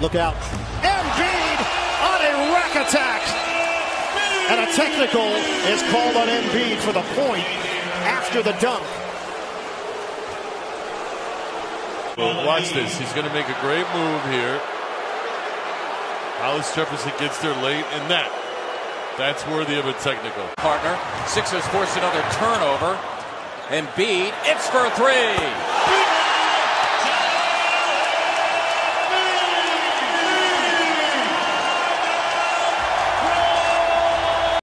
Look out. Embiid on a rack attack. And a technical is called on Embiid for the point after the dunk. Well, watch this. He's going to make a great move here. Hollis Jefferson gets there late, and that that's worthy of a technical. Partner. Sixers force another turnover. Embiid, it's for three.